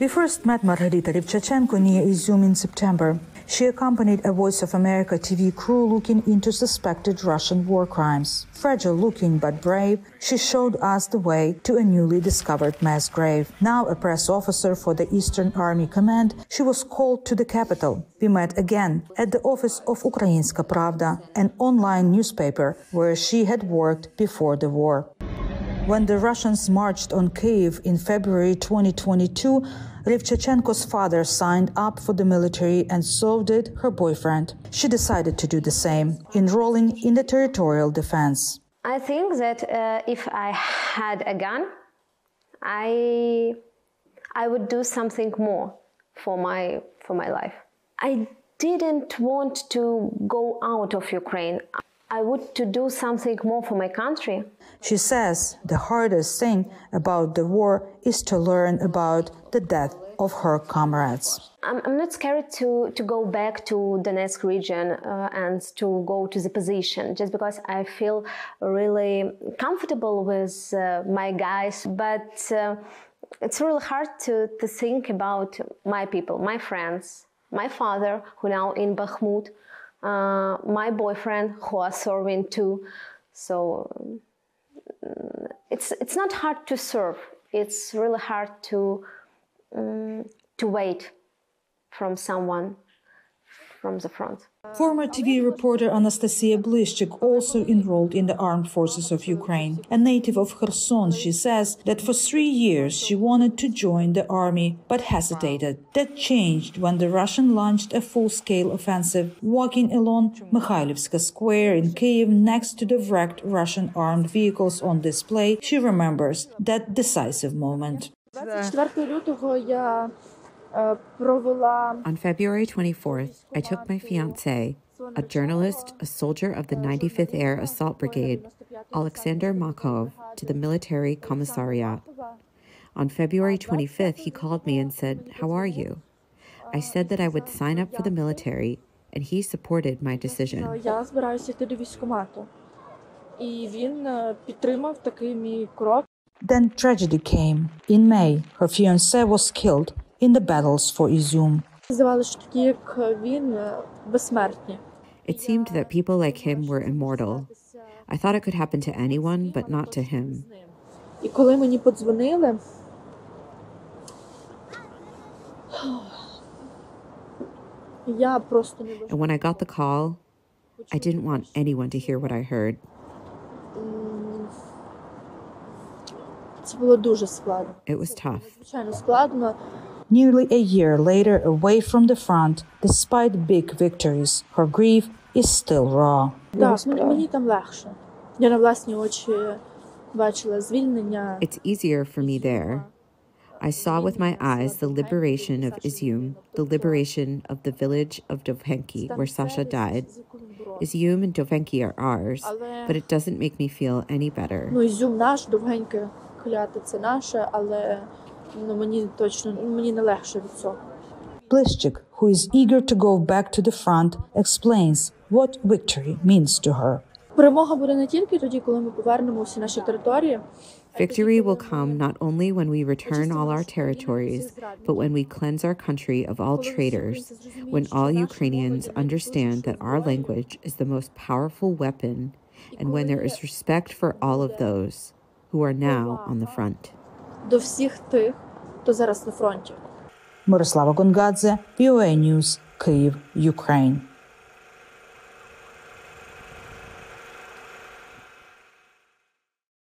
We first met Margarita Rybchachenko near Izum in September. She accompanied a Voice of America TV crew looking into suspected Russian war crimes. Fragile looking but brave, she showed us the way to a newly discovered mass grave. Now a press officer for the Eastern Army Command, she was called to the capital. We met again at the office of Ukrainska Pravda, an online newspaper where she had worked before the war. When the Russians marched on Kiev in February 2022, Rybchachenko's father signed up for the military and so did her boyfriend. She decided to do the same, enrolling in the territorial defense. I think that uh, if I had a gun, I I would do something more for my for my life. I didn't want to go out of Ukraine. I would to do something more for my country. She says the hardest thing about the war is to learn about the death of her comrades. I'm, I'm not scared to, to go back to Donetsk region uh, and to go to the position just because I feel really comfortable with uh, my guys. But uh, it's really hard to, to think about my people, my friends, my father who now in Bakhmut, uh, my boyfriend who are serving too. So mm, it's it's not hard to serve. It's really hard to um, to wait from someone from the front. Former TV reporter Anastasia Blishchik also enrolled in the armed forces of Ukraine. A native of Kherson, she says that for three years she wanted to join the army but hesitated. That changed when the Russian launched a full-scale offensive, walking along Mikhailivska Square in Kiev next to the wrecked Russian armed vehicles on display. She remembers that decisive moment. On February 24th, I took my fiance, a journalist, a soldier of the 95th Air Assault Brigade, Alexander Makhov, to the military commissariat. On February 25th, he called me and said, How are you? I said that I would sign up for the military, and he supported my decision. Then tragedy came. In May, her fiancé was killed in the battles for Izum. It seemed that people like him were immortal. I thought it could happen to anyone, but not to him. And when I got the call, I didn't want anyone to hear what I heard. It was tough. Nearly a year later, away from the front, despite big victories, her grief is still raw. It's easier for me there. I saw with my eyes the liberation of Izium, the liberation of the village of Dovhenki, where Sasha died. Izium and Dovhenki are ours, but it doesn't make me feel any better. Blishchik, who is eager to go back to the front, explains what victory means to her. Victory will come not only when we return all our territories, but when we cleanse our country of all traitors, when all Ukrainians understand that our language is the most powerful weapon, and when there is respect for all of those who are now on the front. до всіх тих, хто зараз на фронті. Мирослава Конґадзе, News, Київ, Україн.